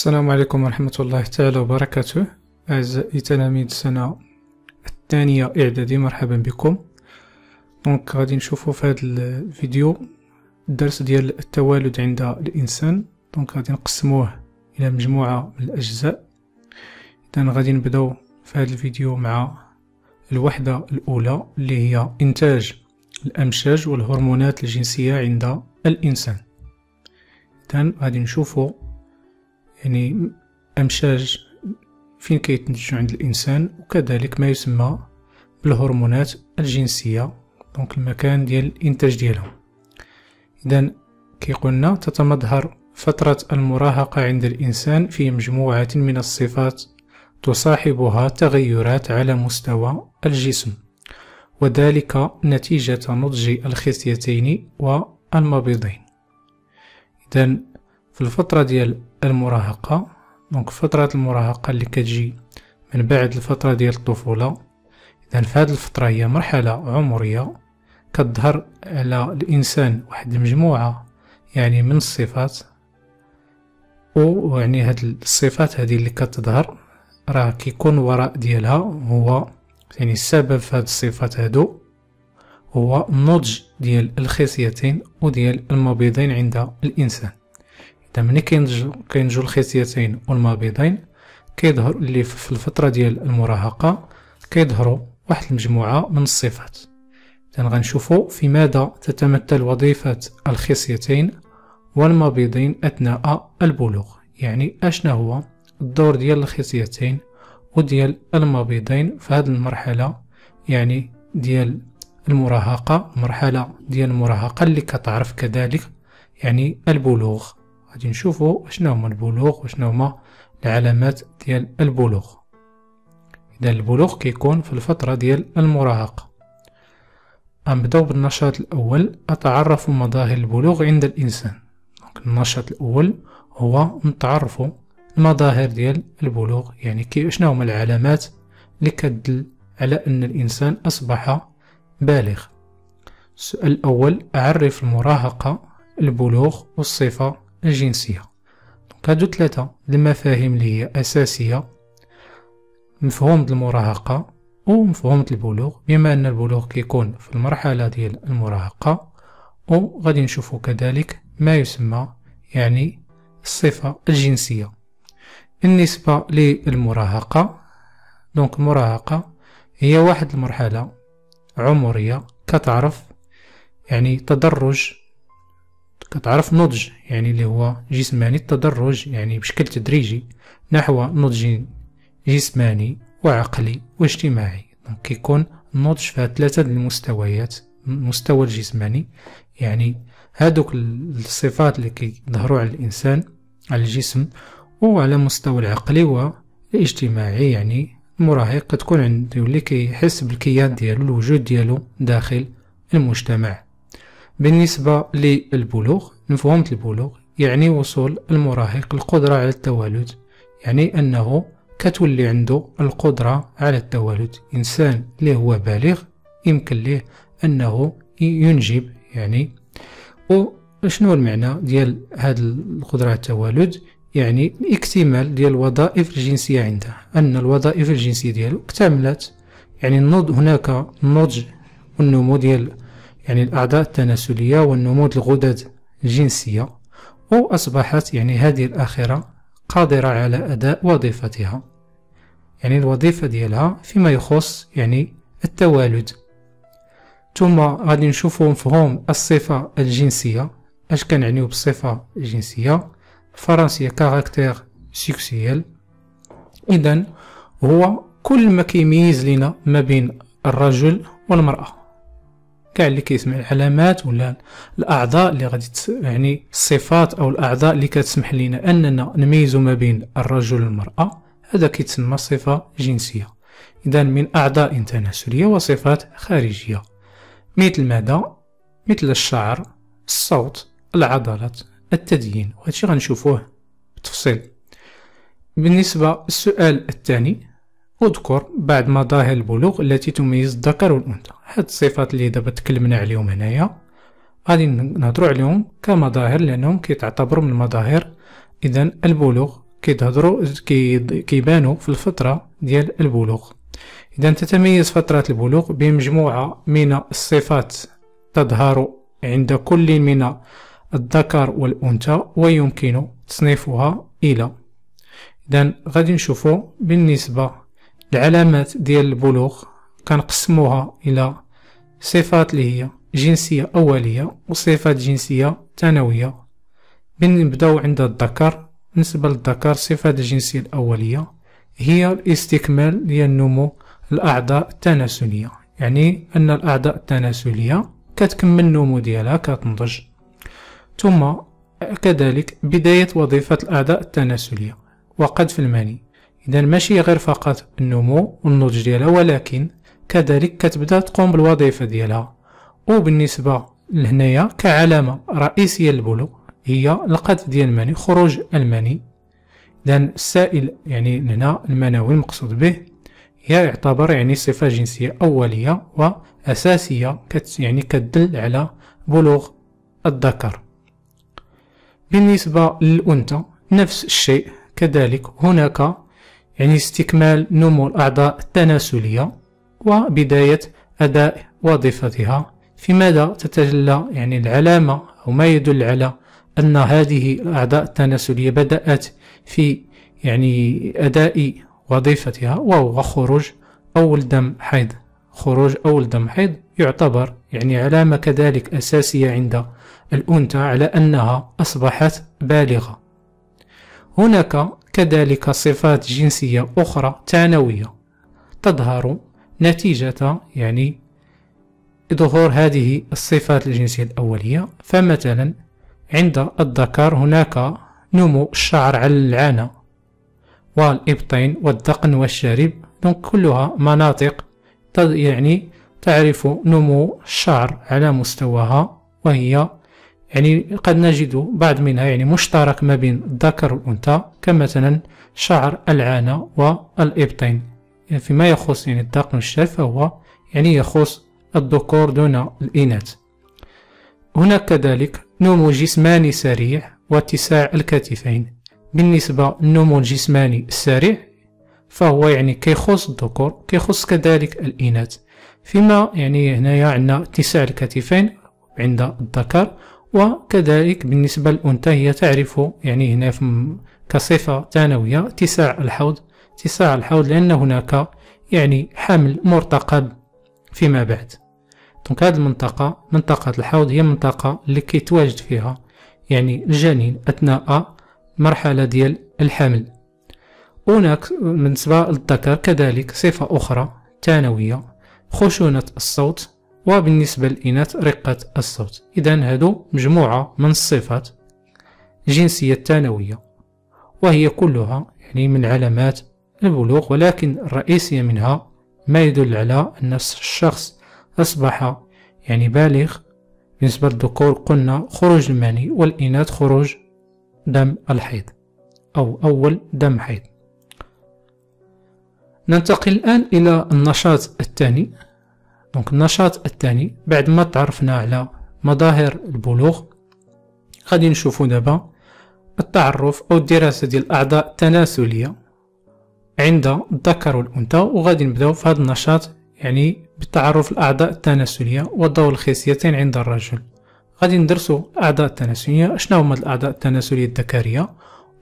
السلام عليكم ورحمة الله تعالى وبركاته. أعزائي تلاميذ السنة الثانية إعدادي مرحبا بكم. donc غادي نشوفو في هذا الفيديو الدرس ديال التوالد عند الإنسان. donc غادي نقسموه إلى مجموعة من الأجزاء. إذا غادي نبدأو في هذا الفيديو مع الوحدة الأولى اللي هي إنتاج الأمشاج والهرمونات الجنسية عند الإنسان. إذا غادي نشوفو يعني أمشاج فين كيتنتجو عند الإنسان وكذلك ما يسمى بالهرمونات الجنسية donc المكان ديال الإنتاج ديالهم. إذا كي قلنا تتمظهر فترة المراهقة عند الإنسان في مجموعة من الصفات تصاحبها تغيرات على مستوى الجسم وذلك نتيجة نضج الخصيتين والمبيضين. إذا في الفترة ديال المراهقة. دونك فترة المراهقة اللي كتجي من بعد الفترة ديال الطفولة. إذا في هذه الفترة هي مرحلة عمرية. كتظهر على الإنسان واحد المجموعة يعني من الصفات. ويعني هاد الصفات هذه اللي كتظهر راه كيكون وراء ديالها هو يعني السبب في هاد الصفات هادو هو النضج ديال الخصيتين وديال المبيضين عند الإنسان. إذا ملي كينضجو كينضجو الخصيتين والمبيضين كيظهر اللي في الفترة ديال المراهقة كيظهروا واحد المجموعة من الصفات. إذا غنشوفو في ماذا تتمثل وظيفة الخصيتين والمبيضين أثناء البلوغ. يعني أشنا هو الدور ديال الخصيتين وديال المبيضين في هذه المرحلة يعني ديال المراهقة مرحلة ديال المراهقة اللي كتعرف كذلك يعني البلوغ. غادي نشوفو شنو هما البلوغ وشنو هما العلامات ديال البلوغ. إذا البلوغ كيكون في الفترة ديال المراهقة غنبداو بالنشاط الأول أتعرف مظاهر البلوغ عند الإنسان. النشاط الأول هو نتعرفوا المظاهر ديال البلوغ يعني كي شنو هما العلامات اللي كتدل على أن الإنسان أصبح بالغ. السؤال الأول أعرف المراهقه البلوغ والصفة الجنسيه هادو ثلاثة المفاهيم اللي هي اساسيه مفهوم المراهقه ومفهوم البلوغ بما ان البلوغ كيكون في المرحله ديال المراهقه وغادي نشوفو كذلك ما يسمى يعني الصفه الجنسيه بالنسبة للمراهقة donc المراهقة هي واحد المرحلة عمرية كتعرف يعني تدرج كتعرف نضج يعني اللي هو جسماني التدرج يعني بشكل تدريجي نحو نضج جسماني وعقلي واجتماعي. donc كيكون النضج في ثلاثة المستويات المستوى الجسماني. يعني هادوك الصفات اللي كيظهروا على الإنسان على الجسم وعلى مستوى العقلي والاجتماعي. يعني المراهق كتكون عنده يولي كيحس بالكيان ديالو الوجود ديالو داخل المجتمع. بالنسبة للبلوغ مفهوم البلوغ يعني وصول المراهق القدرة على التوالد يعني أنه كتولي عنده القدرة على التوالد. إنسان اللي هو بالغ يمكن ليه أنه ينجب يعني. وشنو المعنى ديال هاد القدرة على التوالد؟ يعني الاكتمال ديال الوظائف الجنسية عنده أن الوظائف الجنسية ديالو اكتملت يعني النضج هناك النضج والنمو ديال يعني الأعضاء التناسلية والنمو الغدد الجنسية وأصبحت يعني هذه الأخيرة قادرة على أداء وظيفتها. يعني الوظيفة ديالها فيما يخص يعني التوالد. ثم غادي نشوفو مفهوم الصفة الجنسية. أش كنعنيو بالصفة الجنسية؟ فرنسية caractère sexuel إذا هو كل ما كيميز لينا ما بين الرجل والمرأة. كاع اللي كيسمع العلامات ولا الأعضاء اللي غادي يعني الصفات أو الأعضاء اللي كتسمح لنا أننا نميزو ما بين الرجل والمرأة هذا كيتسمى صفة جنسية. اذا من أعضاء تناسلية وصفات خارجية. مثل ماذا؟ مثل الشعر الصوت العضلات التدين وهادشي غنشوفوه بالتفصيل بالنسبة للسؤال الثاني اذكر بعض مظاهر البلوغ التي تميز الذكر والأنثى. هاد الصفات اللي دابا تكلمنا عليهم هنايا غادي نهضروا عليهم كمظاهر لأنهم كيتعتبروا من المظاهر. إذا البلوغ كيتهضروا كيبانوا في الفترة ديال البلوغ. إذا تتميز فترة البلوغ بمجموعة من الصفات تظهر عند كل من الذكر والأنثى ويمكن تصنيفها إلى. إذا غادي نشوفو بالنسبة للعلامات ديال البلوغ كنقسموها إلى صفات اللي هي جنسية أولية وصفات جنسية ثانوية. بنبداو عند الذكر. بالنسبة للذكر الصفات الجنسية الأولية هي الاستكمال ديال النمو الأعضاء التناسلية. يعني أن الأعضاء التناسلية كتكمل النمو ديالها كتنضج. ثم كذلك بداية وظيفة الأعضاء التناسلية. وقد في المني إذا ماشي غير فقط النمو والنضج ديالها ولكن كذلك كتبدا تقوم بالوظيفة ديالها. وبالنسبة لهنايا كعلامة رئيسية للبلوغ هي القذف ديال المني خروج المني. إذا السائل يعني هنا المنوي المقصود به هي يعتبر يعني صفة جنسية أولية وأساسية كت يعني كتدل على بلوغ الذكر. بالنسبة للأنثى نفس الشيء. كذلك هناك يعني استكمال نمو الأعضاء التناسلية وبداية أداء وظيفتها. في ماذا تتجلى يعني العلامة أو ما يدل على أن هذه الأعضاء التناسلية بدأت في يعني أداء وظيفتها وهو خروج أول دم حيض؟ خروج أول دم حيض يعتبر يعني علامة كذلك أساسية عند الأنثى على أنها أصبحت بالغة. هناك كذلك صفات جنسية أخرى ثانوية تظهر نتيجة يعني ظهور هذه الصفات الجنسية الأولية. فمثلا عند الذكر هناك نمو الشعر على العانة والإبطين والذقن والشارب donc كلها مناطق يعني تعرف نمو الشعر على مستواها وهي يعني قد نجد بعض منها يعني مشترك ما بين الذكر والأنثى كمثلا شعر العانة والإبطين. يعني فيما يخص يعني الذقن والشارب فهو يعني يخص الذكور دون الإناث. هناك كذلك نمو جسماني سريع واتساع الكتفين. بالنسبة للنمو الجسماني السريع فهو يعني كيخص الذكور كيخص كذلك الإناث. فيما يعني هنايا عندنا اتساع الكتفين عند الذكر وكذلك بالنسبة للأنثى هي تعرف يعني هنا كصفة ثانوية اتساع الحوض. اتساع الحوض لأن هناك يعني حمل مرتقب فيما بعد. دونك هذه المنطقة منطقة الحوض هي منطقة اللي كيتواجد فيها يعني الجنين أثناء مرحلة ديال الحمل. هناك بالنسبة للذكر كذلك صفة أخرى ثانوية خشونة الصوت. وبالنسبة للإناث رقة الصوت. إذا هادو مجموعة من الصفات جنسية ثانوية وهي كلها يعني من علامات البلوغ ولكن الرئيسية منها ما يدل على أن الشخص أصبح يعني بالغ. بالنسبة للذكور قلنا خروج المني والإناث خروج دم الحيض أو أول دم حيض. ننتقل الآن إلى النشاط الثاني. دونك النشاط الثاني بعد ما تعرفنا على مظاهر البلوغ غادي نشوفو دابا التعرف أو الدراسة ديال الأعضاء التناسلية عند الذكر والأنثى وغادي نبداو في هذا النشاط يعني بالتعرف الأعضاء التناسلية وضوء الخصيتين عند الرجل. غادي ندرسو الأعضاء التناسلية شنو هما الذكرية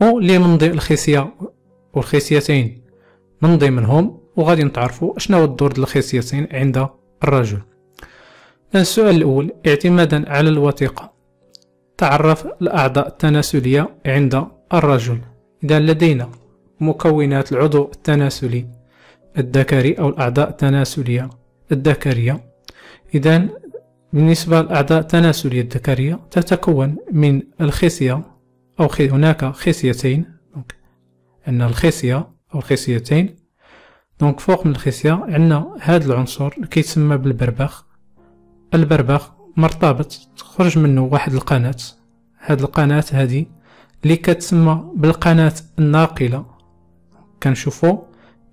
واللي من ضمن الخصية والخصيتين من ضمنهم وغادي نتعرفو شنو هو الدور ديال الخصيتين عند الرجل. السؤال الأول اعتمادا على الوثيقة. تعرف الأعضاء التناسلية عند الرجل. إذا لدينا مكونات العضو التناسلي الذكري أو الأعضاء التناسلية. الذكرية إذا بالنسبة للأعضاء التناسلية الذكرية تتكون من الخصية أو هناك خصيتين. أن الخصية أو الخصيتين دونك فوق من الخصية عندنا هذا العنصر اللي كيتسمى بالبربخ البربخ مرتبط تخرج منه واحد القناة. هاد القناة هذه اللي كتسمى بالقناة الناقلة. كنشوفو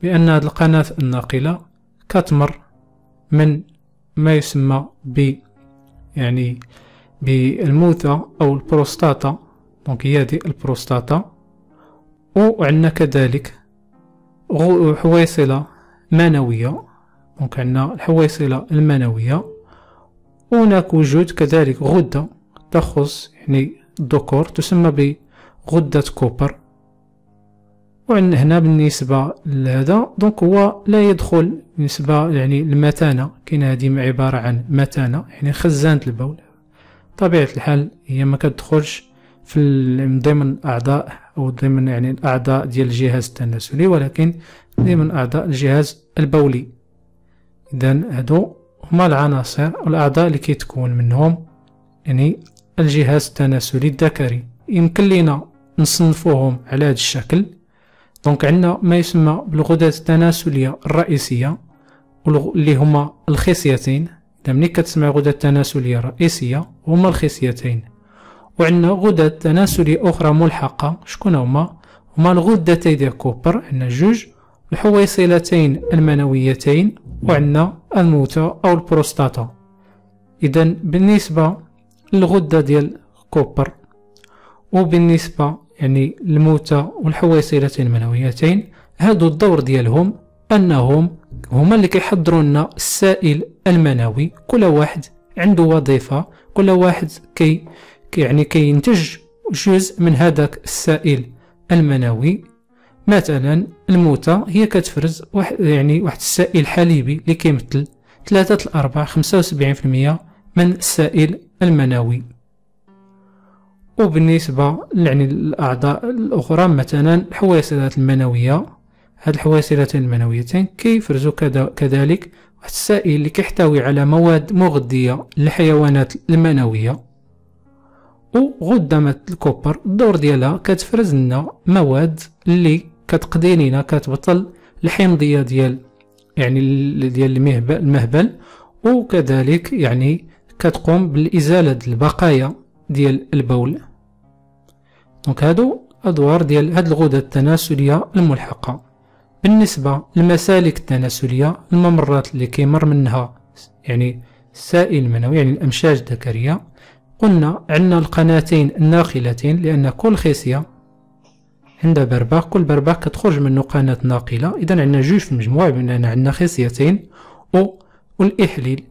بأن هاد القناة الناقلة كتمر من ما يسمى ب يعني بالموتة أو البروستاتا. donc هي هذه البروستاتا. وعندنا كذلك حويصلة منوية donc عندنا الحويصلة المنوية وهناك وجود كذلك غدة تخص يعني الذكور تسمى بغدة كوبر. وعندنا هنا بالنسبة لهذا donc هو لا يدخل بالنسبة يعني المثانة. كاين هذه عبارة عن مثانة يعني خزانة البول. طبيعة الحال هي ما كتدخلش في ضمن أعضاء أو ضمن يعني الأعضاء ديال الجهاز التناسلي ولكن ضمن أعضاء الجهاز البولي. إذا هادو هما العناصر والأعضاء اللي كيتكون منهم يعني الجهاز التناسلي الذكري. يمكن لينا نصنفوهم على هذا الشكل. donc عندنا ما يسمى بالغدد التناسلية الرئيسية اللي هما الخصيتين ملي كتسمع غدد تناسلية رئيسية هما الخصيتين وعندنا غدد تناسلية أخرى ملحقة. شكون هما؟ هما الغدتين ديال كوبر عندنا جوج الحويصلتين المنويتين وعندنا الموتة أو البروستاتا. إذا بالنسبة للغدة ديال كوبر وبالنسبة يعني الموتة والحويصلتين المنويتين هادو الدور ديالهم أنهم هما اللي كيحضروا لنا السائل المنوي. كل واحد عنده وظيفة كل واحد كي يعني كينتج جزء من هذاك السائل المنوي. مثلا الموتى هي كتفرز واحد يعني واحد السائل حليبي اللي كيمثل ثلاثة الأرباع خمسة وسبعين في المية من السائل المنوي. وبالنسبة يعني الأعضاء الأخرى مثلا الحويصلات المنوية. هاد الحويصلتين المنويتين كيفرزوا كذلك واحد السائل اللي كيحتوي على مواد مغذية للحيوانات المنوية. وغدة الكوبر. الدور ديالها كتفرز لنا مواد اللي كتقضي لينا كتبطل الحمضية ديال يعني ديال المهبل, المهبل. وكذلك يعني كتقوم بالإزالة البقايا ديال البول. donc هادو أدوار ديال هاد الغدد التناسلية الملحقة. بالنسبة للمسالك التناسلية الممرات اللي كيمر منها يعني السائل المنوي يعني الأمشاج الذكرية قلنا عندنا القناتين الناقلتين لأن كل خصية عندها برباق كل برباق كتخرج منه قناة ناقلة. إذا عندنا جوج في المجموع بأن عندنا خصيتين و والإحليل.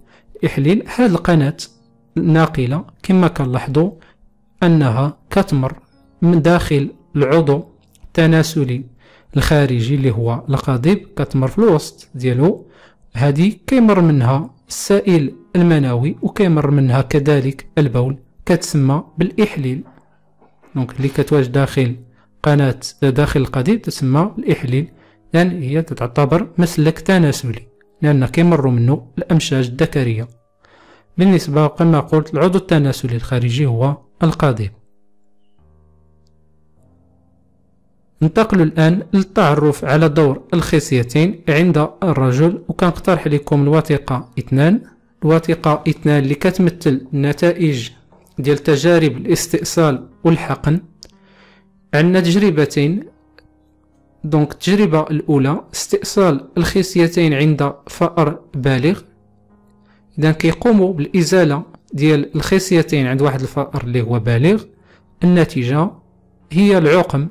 إحليل هاد القناة الناقلة كما كنلاحظوا أنها كتمر من داخل العضو التناسلي الخارجي اللي هو القضيب كتمر في الوسط ديالو. هذه كيمر منها السائل المنوي وكيمر منها كذلك البول كتسمى بالإحليل. donc اللي كتواجد داخل قناة داخل القضيب تسمى الإحليل لأن هي تعتبر مسلك تناسلي لأن كيمر منه الأمشاج الذكرية. بالنسبة كما قلت العضو التناسلي الخارجي هو القضيب ننتقل الآن للتعرف على دور الخصيتين عند الرجل وكنقترح لكم الوثيقة اثنان. الوثيقة اثنان اللي كتمثل نتائج ديال تجارب الاستئصال والحقن. عندنا تجربتين. دونك التجربة الأولى استئصال الخصيتين عند فأر بالغ. إذا كيقوموا بالإزالة ديال الخصيتين عند واحد الفأر اللي هو بالغ. النتيجة هي العقم.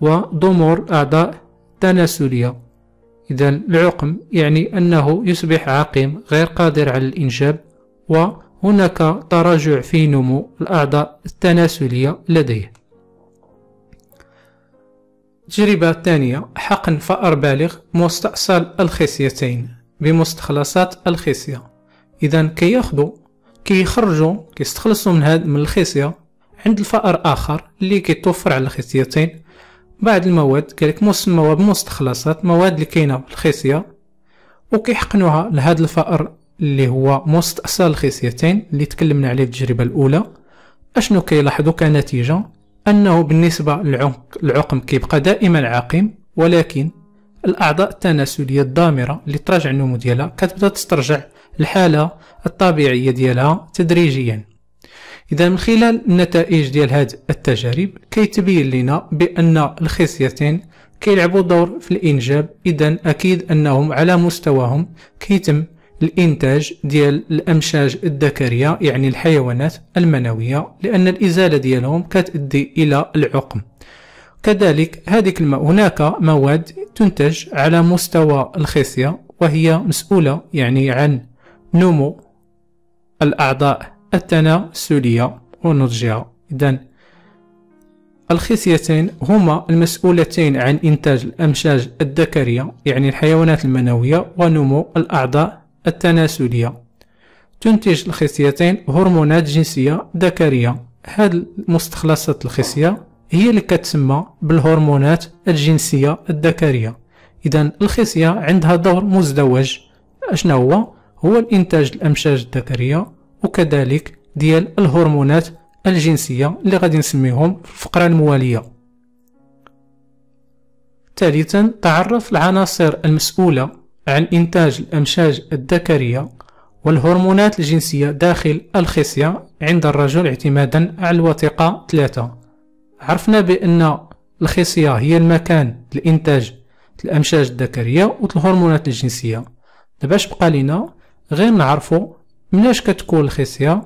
وضمور أعضاء تناسلية. إذا العقم يعني أنه يصبح عقيم غير قادر على الإنجاب وهناك تراجع في نمو الأعضاء التناسلية لديه. التجربة الثانية حقن فأر بالغ مستأصل الخصيتين بمستخلصات الخصية إذا كياخدو كيخرجوا كيستخلصوا من هاد من الخصية عند الفأر آخر اللي كيتوفر على الخصيتين بعض المواد كذلك مسمى بمستخلصات مواد اللي كاينة الخصيه وكيحقنوها لهذا الفأر اللي هو مستأصل الخصيتين اللي تكلمنا عليه في التجربة الأولى. أشنو كيلاحظوا كنتيجة؟ أنه بالنسبة للعقم كيبقى دائما عقيم ولكن الأعضاء التناسلية الضامرة اللي تراجع النمو ديالها كتبدا تسترجع الحالة الطبيعية ديالها تدريجيا. إذا من خلال النتائج ديال هاد التجارب كيتبين لنا بأن الخصيتين كيلعبوا دور في الإنجاب. إذا أكيد أنهم على مستواهم كيتم الإنتاج ديال الأمشاج الذكرية يعني الحيوانات المنوية لأن الإزالة ديالهم كتؤدي إلى العقم. كذلك هذه الماء هناك مواد تنتج على مستوى الخصية وهي مسؤولة يعني عن نمو الأعضاء. التناسلية ونضجها إذا الخصيتين هما المسؤولتين عن إنتاج الأمشاج الذكرية يعني الحيوانات المنوية ونمو الأعضاء التناسلية. تنتج الخصيتين هرمونات جنسية ذكرية. هاد المستخلصات الخصية هي اللي كتسمى بالهرمونات الجنسية الذكرية. إذا الخصية عندها دور مزدوج. أشنا هو؟ هو الإنتاج الأمشاج الذكرية وكذلك ديال الهرمونات الجنسية اللي غادي نسميهم في الفقرة الموالية. ثالثا تعرف العناصر المسؤولة عن إنتاج الأمشاج الذكرية والهرمونات الجنسية داخل الخصية عند الرجل اعتمادا على الوثيقة ثلاثة. عرفنا بأن الخصية هي المكان لإنتاج الأمشاج الذكرية والهرمونات الجنسية. دابا بقى لنا غير نعرفو مناش كتكون الخصية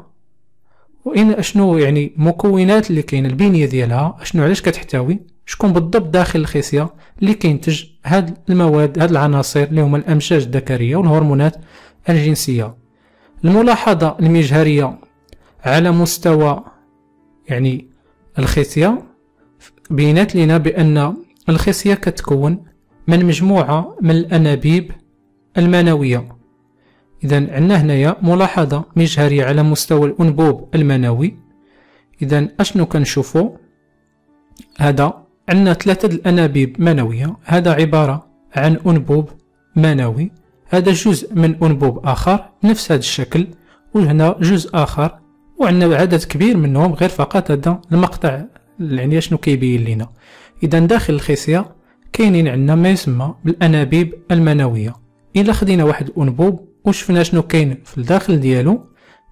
وإن أشنو يعني مكونات اللي كاين البنية ديالها أشنو علاش كتحتوي؟ شكون بالضبط داخل الخصية اللي كينتج هاد المواد هاد العناصر اللي هما الأمشاج الذكرية والهرمونات الجنسية؟ الملاحظة المجهرية على مستوى يعني الخصية بينات لنا بأن الخصية كتكون من مجموعة من الأنابيب المنوية. إذا عندنا هنايا ملاحظة مجهرية على مستوى الأنبوب المنوي. إذا أشنو كنشوفو؟ هذا عندنا ثلاثة الأنابيب منوية. هذا عبارة عن أنبوب منوي. هذا جزء من أنبوب آخر نفس هذا الشكل وهنا جزء آخر وعندنا عدد كبير منهم غير فقط هذا المقطع يعني شنو كيبين لنا إذا داخل الخصية كاينين عندنا ما يسمى بالأنابيب المنوية. إلا خدينا واحد الأنبوب وشفنا شنو كاين في الداخل ديالو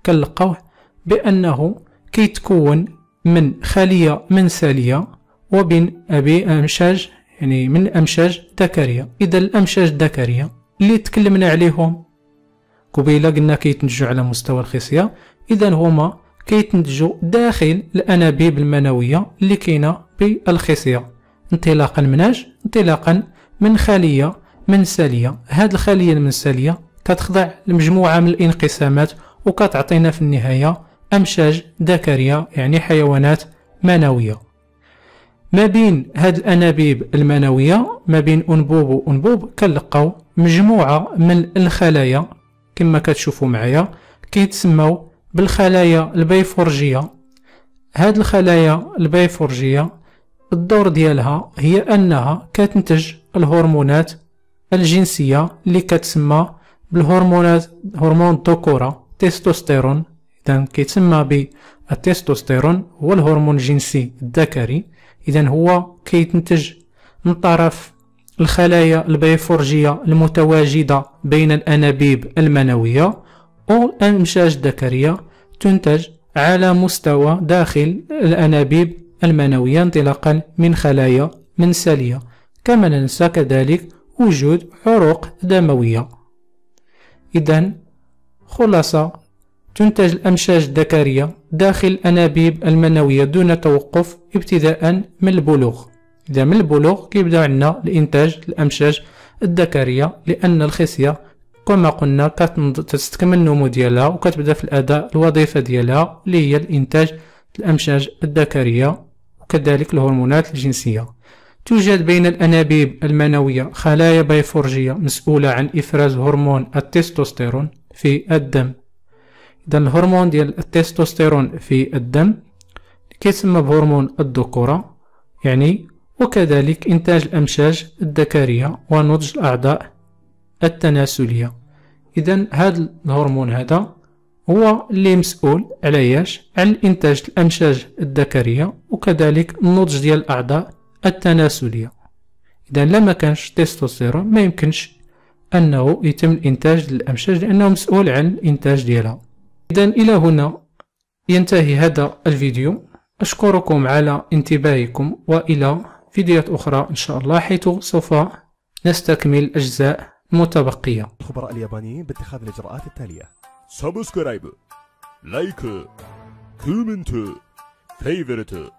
كنلقاوه بأنه كيتكون من خلية منسالية وبين أبي أمشاج يعني من أمشاج ذكرية إذا الأمشاج الذكرية اللي تكلمنا عليهم قبيلة قلنا كيتنتجوا على مستوى الخصية إذا هما كيتنتجوا داخل الأنابيب المنوية اللي كاينة بالخصية. انطلاقا من اش انطلاقا من خلية منسالية هاد الخلية المنسالية كتخضع لمجموعة من الانقسامات وكتعطينا في النهاية أمشاج ذكرية يعني حيوانات منوية ما بين هاد الأنابيب المنوية ما بين أنبوب وأنبوب كنلقاو مجموعة من الخلايا. كما كتشوفوا معايا كيتسموا بالخلايا البيفورجية. هاد الخلايا البيفورجية الدور ديالها هي أنها كتنتج الهرمونات الجنسية اللي كتسمى بالهرمونات هرمون الذكورة تستوستيرون. إذا كيتسمى بالتستوستيرون هو الهرمون الجنسي الذكري. إذا هو كيتنتج من طرف الخلايا البيفورجية المتواجدة بين الأنابيب المنوية والأمشاج الذكرية تنتج على مستوى داخل الأنابيب المنوية انطلاقا من خلايا منسلية. كما ننسى كذلك وجود عروق دموية. إذا خلاصة تنتج الأمشاج الذكرية داخل الأنابيب المنوية دون توقف ابتداء من البلوغ. إذا من البلوغ كيبدأ عندنا الإنتاج الأمشاج الذكرية لأن الخصية كما قلنا كتستكمل النمو ديالها وكتبدأ في الأداء الوظيفة ديالها اللي هي الإنتاج الأمشاج الذكرية وكذلك الهرمونات الجنسية. توجد بين الأنابيب المنوية خلايا بيفورجية مسؤولة عن إفراز هرمون التستوستيرون في الدم. إذا الهرمون ديال التستوستيرون في الدم كيتسمى بهرمون الذكورة يعني وكذلك إنتاج الأمشاج الذكرية ونضج الأعضاء التناسلية. إذا هذا الهرمون هذا هو اللي مسؤول على ياش على إنتاج الأمشاج الذكرية وكذلك النضج ديال الأعضاء التناسلية. إذا لما كانش تستوستيرون ما يمكنش أنه يتم الإنتاج للأمشاج لأنه مسؤول عن الإنتاج ديالها. إذا إلى هنا ينتهي هذا الفيديو. أشكركم على انتباهكم وإلى فيديوهات أخرى إن شاء الله حيث سوف نستكمل الأجزاء المتبقية الخبراء اليابانيين باتخاذ الإجراءات التالية. سبسكرايب لايك كومنت فيفرت.